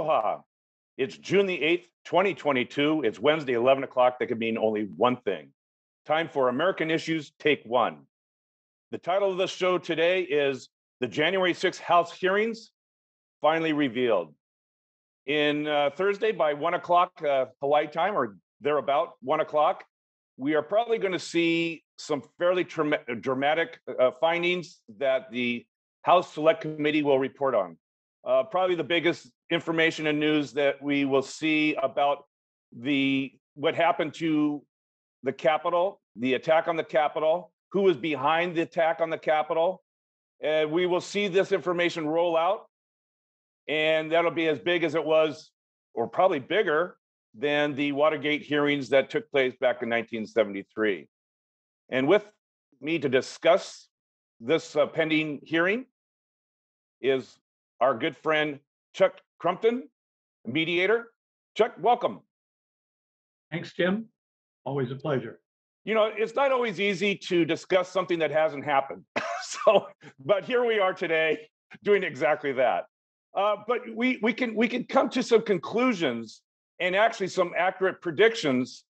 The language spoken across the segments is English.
Aloha. It's June the 8th, 2022. It's Wednesday, 11 o'clock. That could mean only one thing. Time for American Issues, Take One. The title of the show today is The January 6th House Hearings Finally Revealed. In uh, Thursday by one o'clock uh, Hawaii time or thereabout, one o'clock, we are probably going to see some fairly trauma- dramatic uh, findings that the House Select Committee will report on. Uh, probably the biggest information and news that we will see about the what happened to the Capitol, the attack on the Capitol, who was behind the attack on the Capitol. And we will see this information roll out, and that'll be as big as it was, or probably bigger than the Watergate hearings that took place back in 1973. And with me to discuss this uh, pending hearing is our good friend Chuck Crumpton, mediator. Chuck, welcome. Thanks, Tim. Always a pleasure. You know, it's not always easy to discuss something that hasn't happened. so, but here we are today doing exactly that. Uh, but we we can we can come to some conclusions and actually some accurate predictions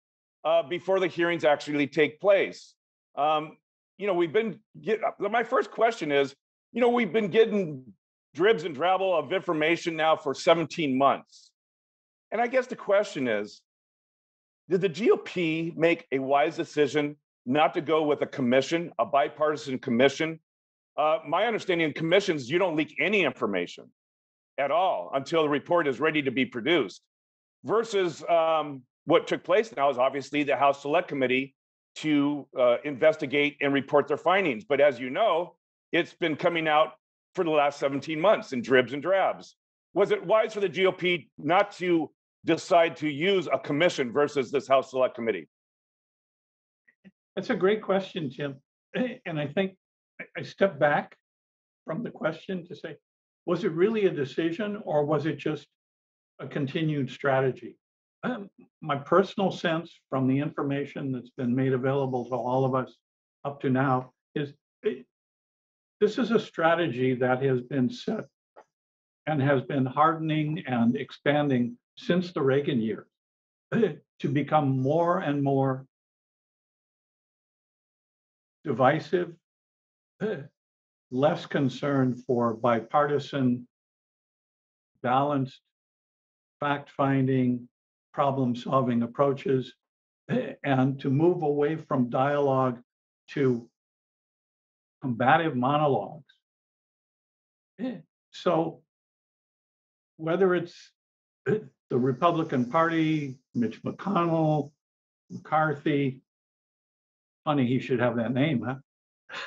uh, before the hearings actually take place. Um, you know, we've been get, my first question is, you know, we've been getting dribs and drabble of information now for 17 months. And I guess the question is Did the GOP make a wise decision not to go with a commission, a bipartisan commission? Uh, my understanding of commissions, you don't leak any information at all until the report is ready to be produced. Versus um, what took place now is obviously the House Select Committee to uh, investigate and report their findings. But as you know, it's been coming out for the last 17 months in dribs and drabs. Was it wise for the GOP not to decide to use a commission versus this House Select Committee? That's a great question, Tim. And I think I step back from the question to say, was it really a decision or was it just a continued strategy? Um, my personal sense from the information that's been made available to all of us up to now is it, this is a strategy that has been set and has been hardening and expanding since the Reagan years to become more and more divisive, less concerned for bipartisan, balanced, fact finding, problem solving approaches, and to move away from dialogue to combative monologues. So whether it's the Republican Party, Mitch McConnell, McCarthy, funny he should have that name, huh?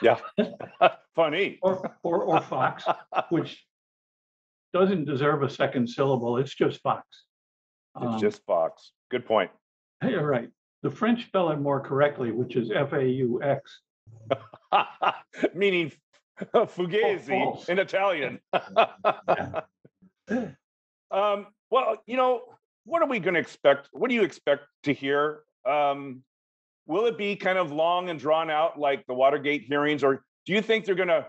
Yeah, funny. Or, or, or Fox, which doesn't deserve a second syllable. It's just Fox. It's Um, just Fox. Good point. You're right. The French spell it more correctly, which is F A U X. Meaning fugazi false. in Italian. um, well, you know, what are we going to expect? What do you expect to hear? Um, will it be kind of long and drawn out like the Watergate hearings, or do you think they're going to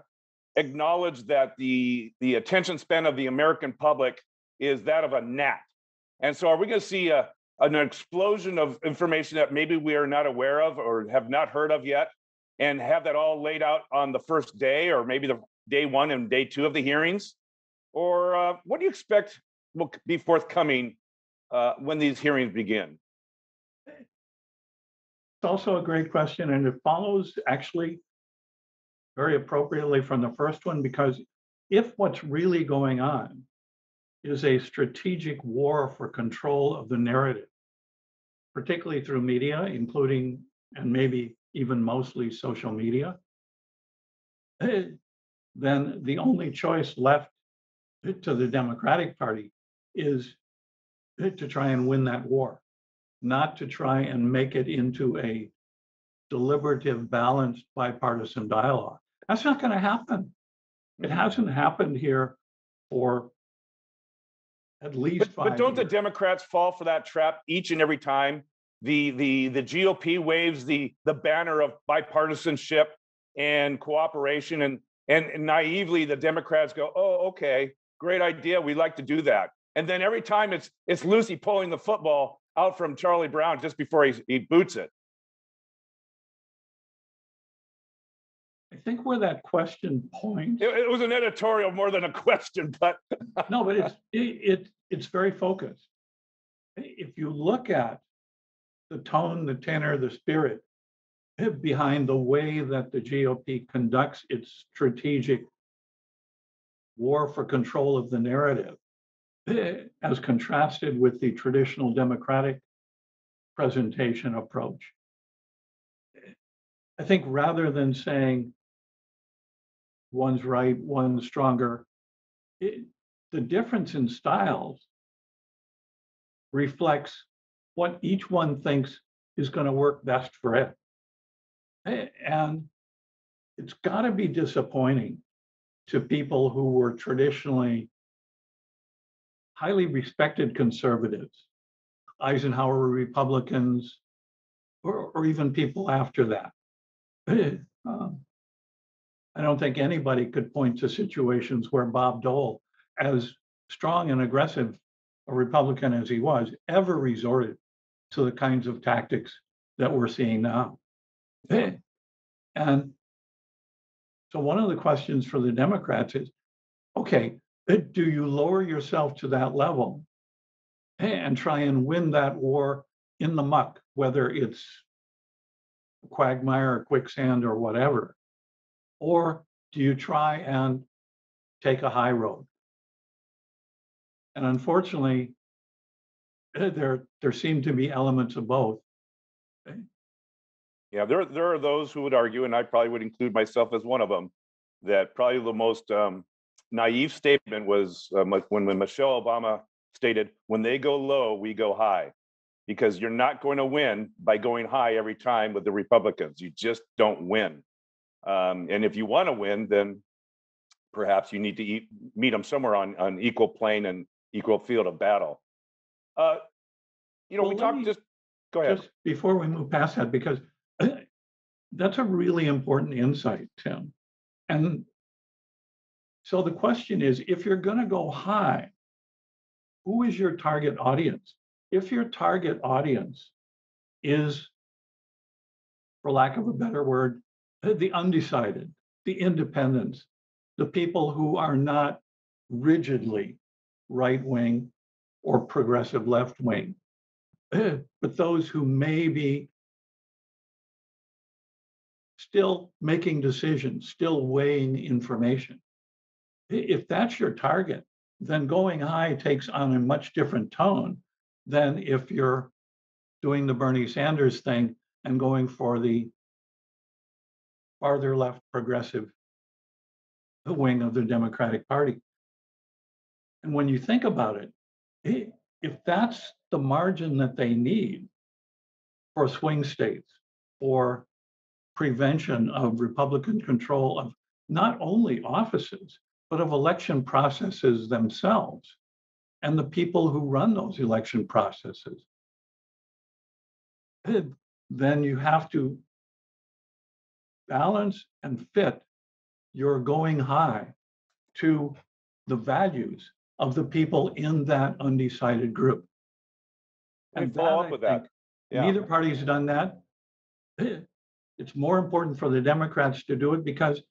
acknowledge that the the attention span of the American public is that of a gnat? And so, are we going to see a an explosion of information that maybe we are not aware of or have not heard of yet, and have that all laid out on the first day, or maybe the day one and day two of the hearings? Or uh, what do you expect will be forthcoming uh, when these hearings begin? It's also a great question, and it follows actually very appropriately from the first one, because if what's really going on is a strategic war for control of the narrative, particularly through media, including and maybe even mostly social media, eh, then the only choice left to the Democratic Party is to try and win that war, not to try and make it into a deliberative, balanced, bipartisan dialogue. That's not going to happen. It hasn't happened here for at least But, five but don't the. Democrats fall for that trap each and every time? The the the GOP waves the the banner of bipartisanship and cooperation, and and naively the Democrats go, "Oh, okay, great idea. We like to do that." And then every time it's it's Lucy pulling the football out from Charlie Brown just before he, he boots it. I think where that question points, it. It was an editorial more than a question, but no, but it's, it, it, it's very focused. If you look at the tone, the tenor, the spirit eh, behind the way that the GOP conducts its strategic war for control of the narrative, eh, as contrasted with the traditional Democratic presentation approach. I think rather than saying one's right, one's stronger, it, the difference in styles reflects what each one thinks is going to work best for it. And it's got to be disappointing to people who were traditionally highly respected conservatives, Eisenhower Republicans, or, or even people after that. Um, I don't think anybody could point to situations where Bob Dole, as strong and aggressive a Republican as he was, ever resorted to the kinds of tactics that we're seeing now. And so one of the questions for the Democrats is, okay, do you lower yourself to that level and try and win that war in the muck, whether it's quagmire or quicksand or whatever? Or do you try and take a high road? And unfortunately, eh, there there seem to be elements of both. Yeah, there there are those who would argue, and I probably would include myself as one of them, that probably the most um, naive statement was um, when when Michelle Obama stated, "When they go low, we go high," because you're not going to win by going high every time with the Republicans. You just don't win. Um, and if you want to win, then perhaps you need to eat, meet them somewhere on an equal plane and equal field of battle. Uh, you know, Well, we talked me just. Go ahead. Just before we move past that, because uh, that's a really important insight, Tim. And so the question is, if you're going to go high, who is your target audience? If your target audience is, for lack of a better word, the undecided, the independents, the people who are not rigidly right wing or progressive left wing, but those who may be still making decisions, still weighing information. If that's your target, then going high takes on a much different tone than if you're doing the Bernie Sanders thing and going for the farther left progressive wing of the Democratic Party. And when you think about it, if that's the margin that they need for swing states, for prevention of Republican control of not only offices, but of election processes themselves and the people who run those election processes. Then you have to balance and fit your going high to the values of the people in that undecided group. And follow that, up with I that. think, Yeah. Neither party's done that. It's more important for the Democrats to do it because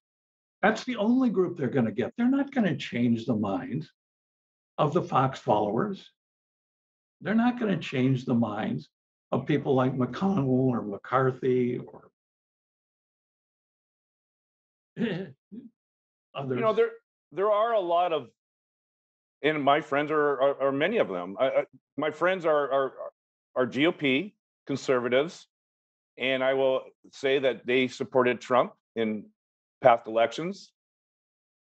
that's the only group they're going to get. They're not going to change the minds of the Fox followers. They're not going to change the minds of people like McConnell or McCarthy or others. you know there there are a lot of and my friends are are, are many of them. I, I, my friends are are are gop conservatives and i will say that they supported trump in past elections.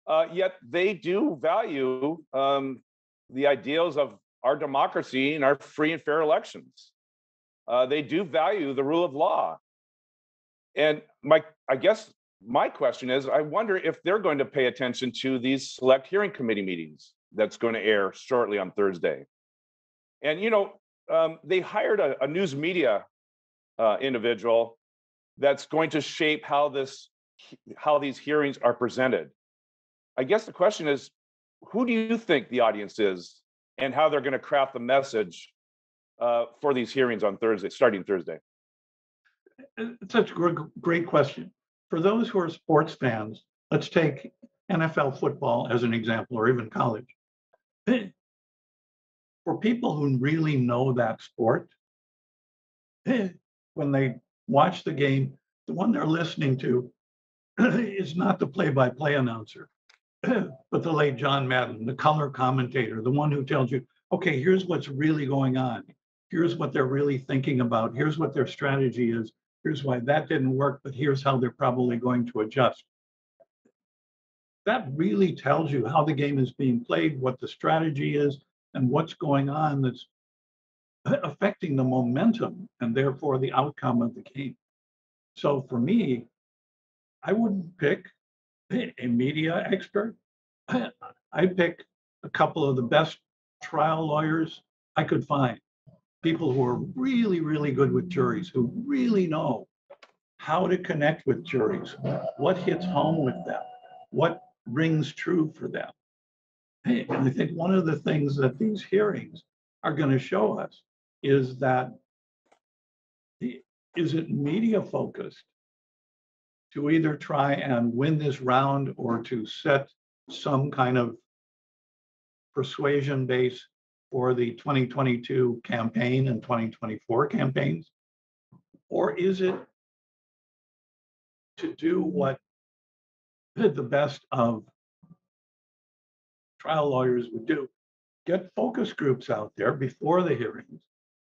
Uh, yet they do value um, the ideals of our democracy and our free and fair elections. Uh, they do value the rule of law. And my i guess my question is I wonder if they're going to pay attention to these select hearing committee meetings that's going to air shortly on Thursday. And, you know, um, they hired a, a news media uh, individual that's going to shape how this how these hearings are presented. I guess the question is, who do you think the audience is and how they're going to craft the message uh, for these hearings on Thursday, starting Thursday? Such a gr- great question. For those who are sports fans, let's take NFL football as an example, or even college. For people who really know that sport, when they watch the game, the one they're listening to is not the play-by-play announcer, but the late John Madden, the color commentator, the one who tells you, okay, here's what's really going on. Here's what they're really thinking about. Here's what their strategy is. Here's why that didn't work, but here's how they're probably going to adjust. That really tells you how the game is being played, what the strategy is, and what's going on that's affecting the momentum and therefore the outcome of the game. So for me, I wouldn't pick a media expert. I'd pick a couple of the best trial lawyers I could find. People who are really, really good with juries, who really know how to connect with juries, what hits home with them, what rings true for them. And I think one of the things that these hearings are going to show us is that the, is it media focused to either try and win this round or to set some kind of persuasion base for the 2022 campaign and 2024 campaigns? Or is it to do what the best of trial lawyers would do? Get focus groups out there before the hearings,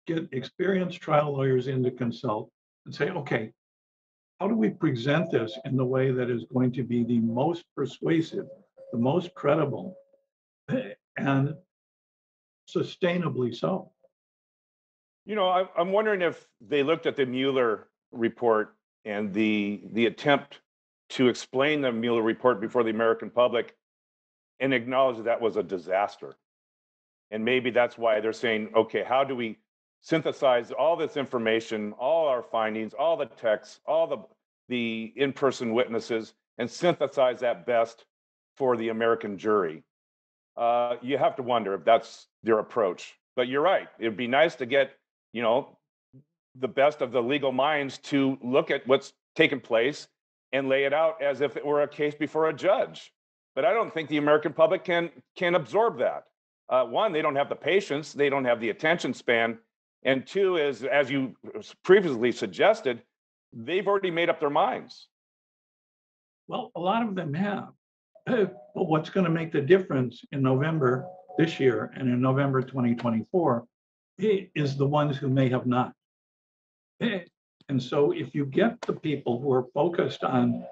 get experienced trial lawyers in to consult and say, okay, how do we present this in the way that is going to be the most persuasive, the most credible, eh, and sustainably so? You know, I, I'm wondering if they looked at the Mueller report and the the attempt to explain the Mueller report before the American public and acknowledge that, that was a disaster. And maybe that's why they're saying, okay, how do we synthesize all this information, all our findings, all the texts, all the the in-person witnesses, and synthesize that best for the American jury. Uh, you have to wonder if that's their approach. But you're right. It'd be nice to get, you know, the best of the legal minds to look at what's taken place and lay it out as if it were a case before a judge. But I don't think the American public can can absorb that. Uh, one, they don't have the patience, they don't have the attention span, and two is, as you previously suggested, they've already made up their minds. Well, a lot of them have. But what's going to make the difference in November this year and in November 2024 is the ones who may have not. And so if you get the people who are focused on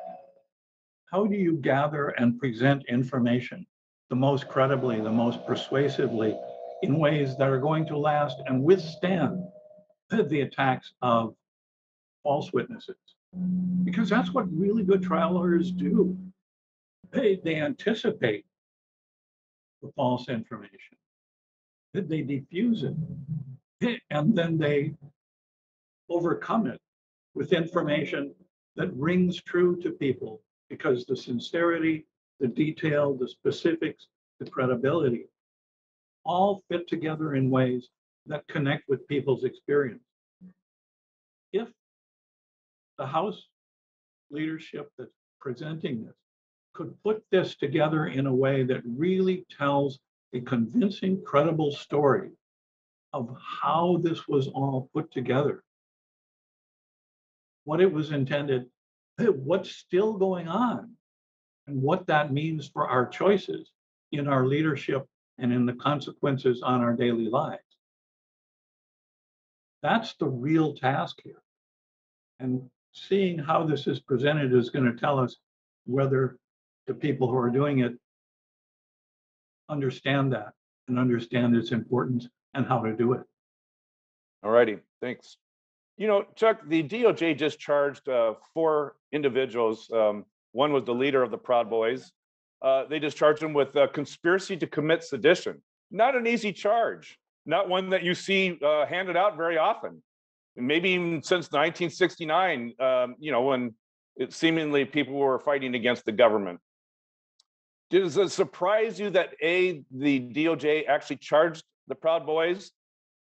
how do you gather and present information the most credibly, the most persuasively, in ways that are going to last and withstand the attacks of false witnesses. Because that's what really good trial lawyers do. They, they anticipate the false information, they diffuse it, and then they overcome it with information that rings true to people because the sincerity, the detail, the specifics, the credibility all fit together in ways that connect with people's experience. If the House leadership that's presenting this could put this together in a way that really tells a convincing, credible story of how this was all put together, what it was intended, what's still going on, and what that means for our choices in our leadership and in the consequences on our daily lives. That's the real task here. And seeing how this is presented is going to tell us whether the people who are doing it understand that and understand its importance and how to do it. All righty, thanks. You know, Chuck, the DOJ just charged uh, four individuals. Um, one was the leader of the Proud Boys. Uh, they just charged him with conspiracy to commit sedition. Not an easy charge, not one that you see uh, handed out very often maybe even since 1969, um, you know, when it seemingly people were fighting against the government. Does it surprise you that A, the DOJ actually charged the Proud Boys?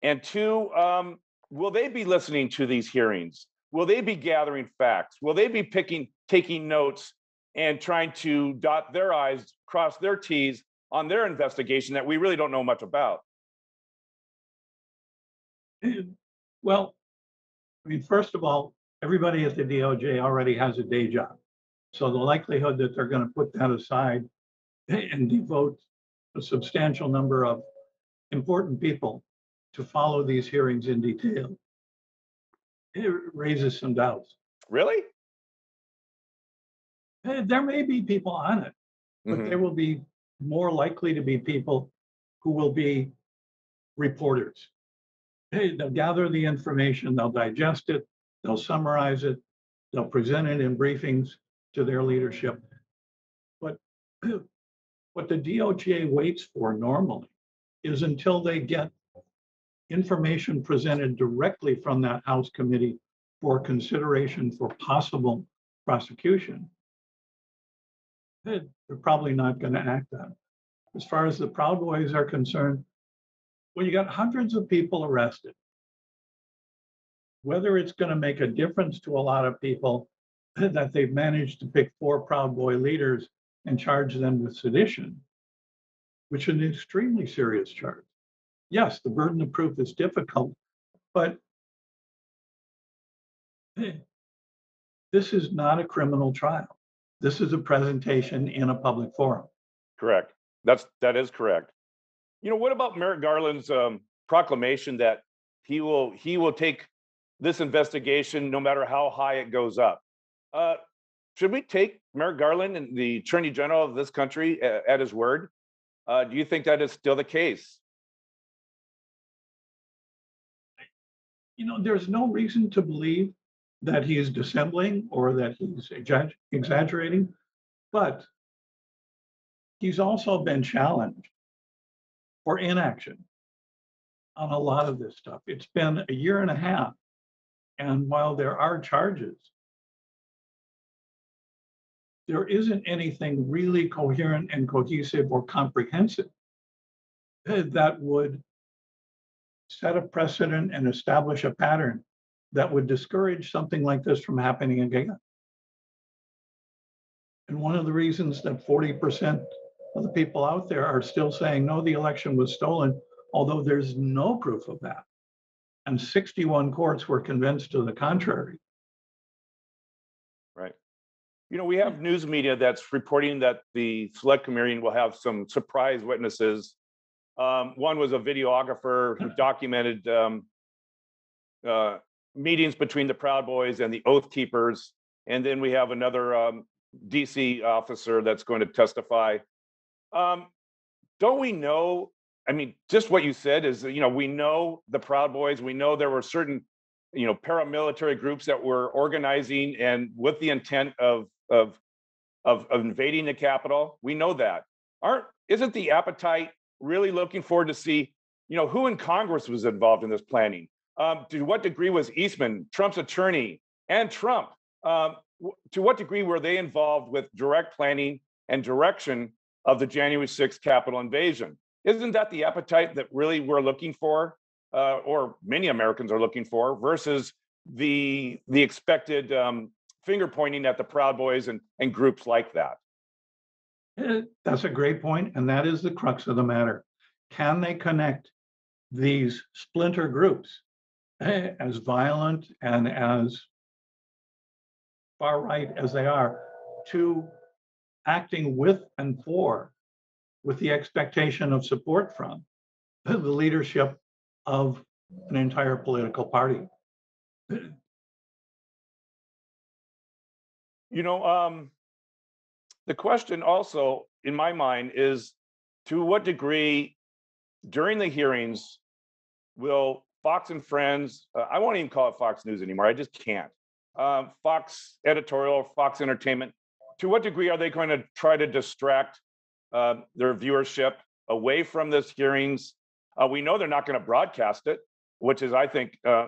And two, um, will they be listening to these hearings? Will they be gathering facts? Will they be picking, taking notes and trying to dot their i's, cross their t's on their investigation that we really don't know much about? Well, I mean, first of all, everybody at the DOJ already has a day job. So the likelihood that they're going to put that aside and devote a substantial number of important people to follow these hearings in detail, it raises some doubts. Really? Eh, There may be people on it, but Mhm. there will be more likely to be people who will be reporters. Hey, they'll gather the information, they'll digest it, they'll summarize it, they'll present it in briefings to their leadership. But what the DOJ waits for normally is until they get information presented directly from that House committee for consideration for possible prosecution they're probably not going to act on. it. As far as the Proud Boys are concerned, when you got hundreds of people arrested, whether it's going to make a difference to a lot of people that they've managed to pick four Proud Boy leaders and charge them with sedition, which is an extremely serious charge. Yes, the burden of proof is difficult, but this is not a criminal trial. This is a presentation in a public forum. Correct. That's, that is correct. You know, what about Merrick Garland's um, proclamation that he will, he will take this investigation no matter how high it goes up? Uh, Should we take Merrick Garland and the Attorney General of this country a- at his word? Uh, Do you think that is still the case? You know, there's no reason to believe that he is dissembling or that he's exaggerating, but he's also been challenged for inaction on a lot of this stuff. It's been a year and a half. And while there are charges, there isn't anything really coherent and cohesive or comprehensive eh, that would set a precedent and establish a pattern that would discourage something like this from happening again. And one of the reasons that forty percent of the people out there are still saying, no, the election was stolen, although there's no proof of that. And sixty-one courts were convinced to the contrary. Right. You know, we have news media that's reporting that the select committee will have some surprise witnesses. Um, one was a videographer who documented um, uh, meetings between the Proud Boys and the Oath Keepers. And then we have another um, DC officer that's going to testify. Um, don't we know? I mean, just what you said is, you know, we know the Proud Boys. We know there were certain, you know, paramilitary groups that were organizing and with the intent of of of, of invading the Capitol. We know that. Aren't isn't the appetite really looking forward to see, you know, who in Congress was involved in this planning? Um, to what degree was Eastman, Trump's attorney, and Trump? Um, to what degree were they involved with direct planning and direction of the January 6th Capitol invasion? Isn't that the appetite that really we're looking for, uh, or many Americans are looking for, versus the the expected um, finger pointing at the Proud Boys and and groups like that? That's a great point, and that is the crux of the matter. Can they connect these splinter groups, as violent and as far right as they are, to acting with and for, with the expectation of support from the leadership of an entire political party? You know, um, the question also in my mind is to what degree during the hearings will Fox and Friends, uh, I won't even call it Fox News anymore. I just can't. Um, Fox editorial, Fox Entertainment, to what degree are they going to try to distract uh, their viewership away from this hearings? Uh, we know they're not going to broadcast it, which is, I think, uh,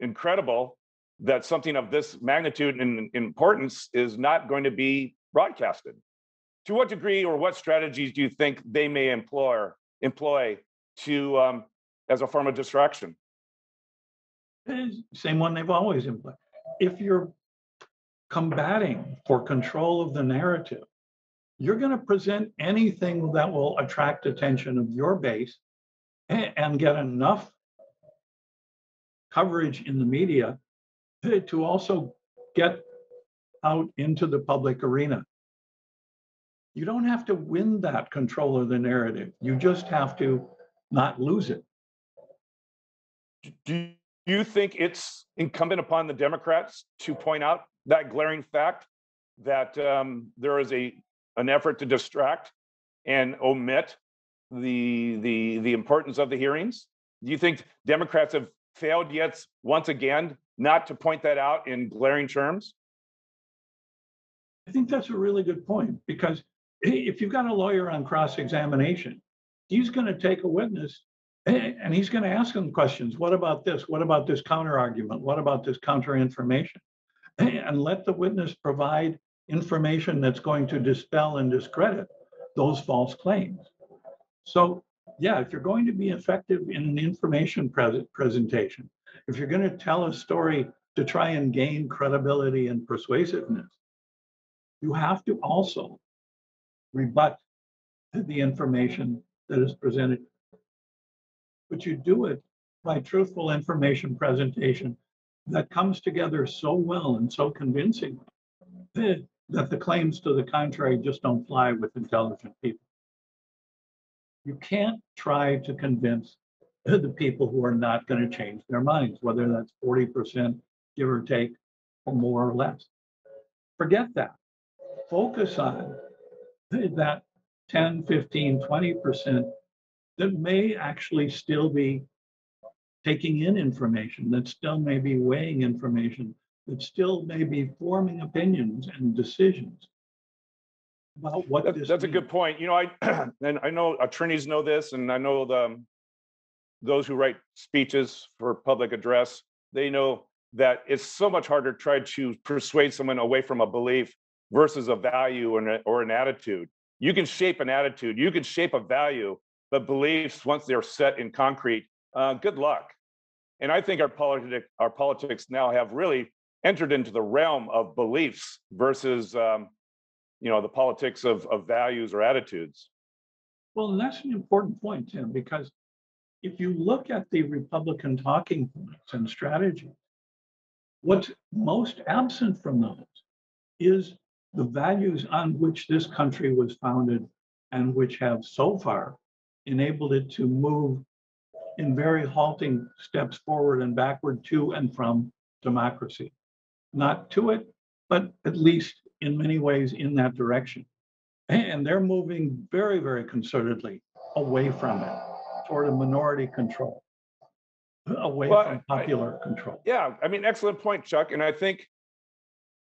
incredible that something of this magnitude and importance is not going to be broadcasted. to what degree or what strategies do you think they may employ employ to um, as a form of distraction? Same one they've always employed. If you're combating for control of the narrative, you're going to present anything that will attract attention of your base a- and get enough coverage in the media to also get out into the public arena. You don't have to win that control of the narrative. You just have to not lose it. Do you think it's incumbent upon the Democrats to point out that glaring fact that um, there is a an effort to distract and omit the the the importance of the hearings? Do you think Democrats have failed yet once again not to point that out in glaring terms? I think that's a really good point because if you've got a lawyer on cross-examination, he's going to take a witness and he's going to ask them questions. What about this? What about this counter argument? What about this counter information? And let the witness provide information that's going to dispel and discredit those false claims. So, yeah, if you're going to be effective in an information pres- presentation, if you're going to tell a story to try and gain credibility and persuasiveness, you have to also rebut the information that is presented. But you do it by truthful information presentation that comes together so well and so convincingly that the claims to the contrary just don't fly with intelligent people. You can't try to convince the people who are not going to change their minds, whether that's 40%, give or take, or more or less. Forget that focus on that 10, 15, 20% that may actually still be taking in information, that still may be weighing information, that still may be forming opinions and decisions about what That- That's a good point. You know, I, and I know attorneys know this, and I know the, those who write speeches for public address, they know that it's so much harder to try to persuade someone away from a belief versus a value or an, or an attitude. You can shape an attitude, you can shape a value, but beliefs, once they're set in concrete, uh, good luck. And I think our our politics now have really entered into the realm of beliefs versus, um, you know, the politics of, of values or attitudes. Well, that's an important point, Tim, because if you look at the Republican talking points and strategy what's most absent from those is the values on which this country was founded and which have so far enabled it to move in very halting steps forward and backward to and from democracy. Not to it, but at least in many ways in that direction. And they're moving very, very concertedly away from it toward a minority control, away Well, from I- popular control. Yeah, I mean, excellent point, Chuck. And I think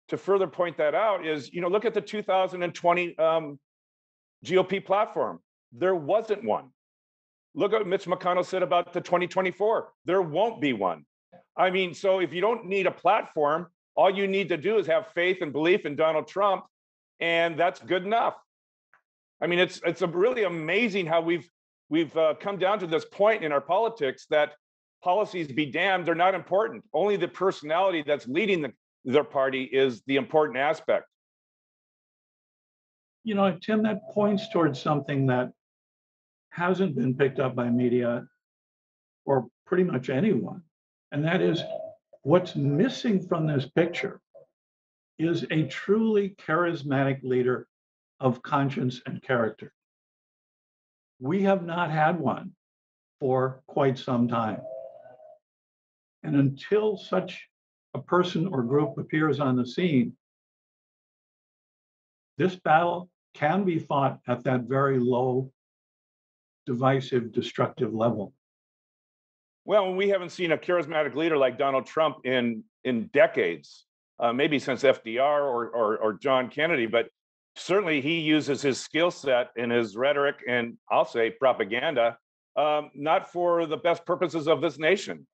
to further point that out is, you know, look at the 2020 um, GOP platform. There wasn't one. Look at what Mitch McConnell said about the 2024. There won't be one. I mean, so if you don't need a platform, all you need to do is have faith and belief in Donald Trump, and that's good enough. I mean, it's it's a really amazing how we've we've uh, come down to this point in our politics that policies be damned, they're not important. Only the personality that's leading the, their party is the important aspect. You know, Tim, that points towards something that hasn't been picked up by media or pretty much anyone. And that is what's missing from this picture is a truly charismatic leader of conscience and character. We have not had one for quite some time. And until such a person or group appears on the scene, this battle can be fought at that very low, divisive, destructive level. Well, we haven't seen a charismatic leader like Donald Trump in in decades, uh, maybe since FDR or, or or John Kennedy, but certainly he uses his skill set and his rhetoric and I'll say propaganda, um, not for the best purposes of this nation.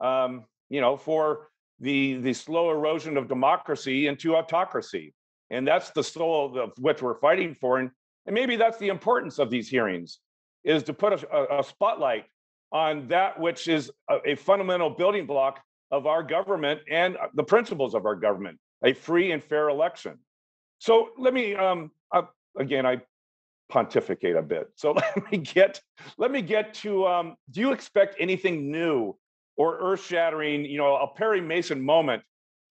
Um, you know, for the the slow erosion of democracy into autocracy. And that's the soul of which we're fighting for. And, and maybe that's the importance of these hearings is to put a, a spotlight on that which is a, a fundamental building block of our government and the principles of our government, a free and fair election. So let me, um, uh, again, I pontificate a bit. So let me get, let me get to, um, do you expect anything new or earth shattering, you know, a Perry Mason moment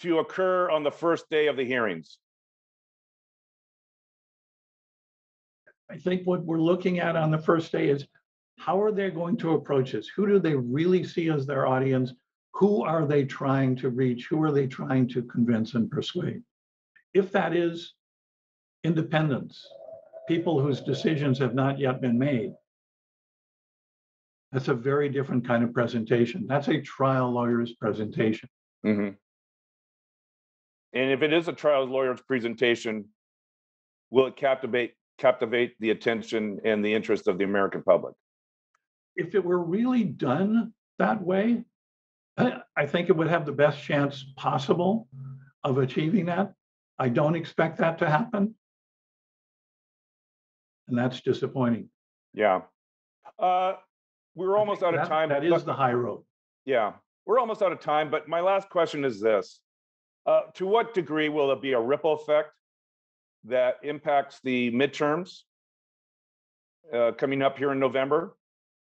to occur on the first day of the hearings? I think what we're looking at on the first day is how are they going to approach this? Who do they really see as their audience? Who are they trying to reach? Who are they trying to convince and persuade? If that is independents, people whose decisions have not yet been made, that's a very different kind of presentation. That's a trial lawyer's presentation. Mhm. And if it is a trial lawyer's presentation, will it captivate, captivate the attention and the interest of the American public? If it were really done that way, I, I think it would have the best chance possible of achieving that. I don't expect that to happen. And that's disappointing. Yeah. Uh, we're almost out of time. That is the high road. Yeah, we're almost out of time, but my last question is this. Uh, to what degree will it be a ripple effect that impacts the midterms uh, coming up here in November?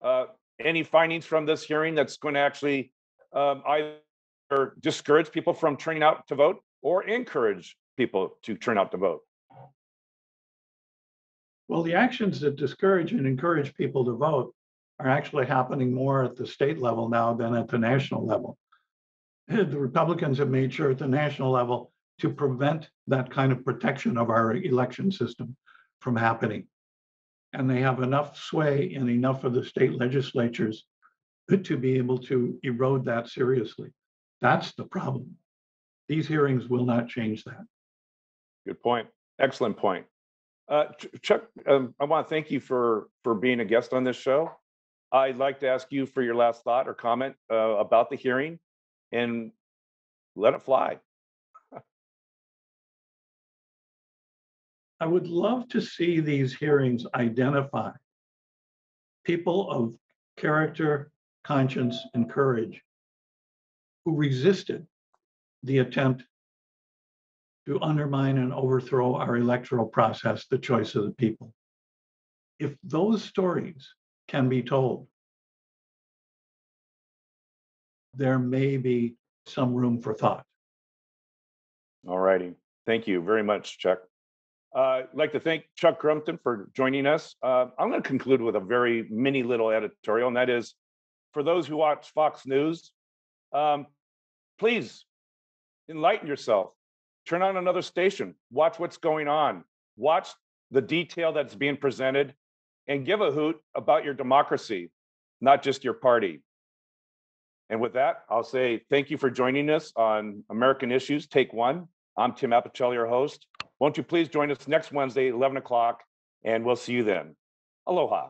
Uh, any findings from this hearing that's going to actually um, either discourage people from turning out to vote or encourage people to turn out to vote? Well, the actions that discourage and encourage people to vote are actually happening more at the state level now than at the national level. The Republicans have made sure at the national level to prevent that kind of protection of our election system from happening. And they have enough sway in enough of the state legislatures to be able to erode that seriously. That's the problem. These hearings will not change that. Good point. Excellent point. Uh, Chuck, um, I want to thank you for, for being a guest on this show. I'd like to ask you for your last thought or comment uh, about the hearing and let it fly. I would love to see these hearings identify people of character, conscience, and courage who resisted the attempt to undermine and overthrow our electoral process, the choice of the people. If those stories can be told, there may be some room for thought. All righty. Thank you very much, Chuck. Uh, I'd like to thank Chuck Crumpton for joining us. Uh, I'm going to conclude with a very mini little editorial, and that is for those who watch Fox News, um, please enlighten yourself. Turn on another station, watch what's going on, watch the detail that's being presented, and give a hoot about your democracy, not just your party. And with that, I'll say thank you for joining us on American Issues Take One. I'm Tim Apicella, your host. Won't you please join us next Wednesday, 11 o'clock, and we'll see you then. Aloha.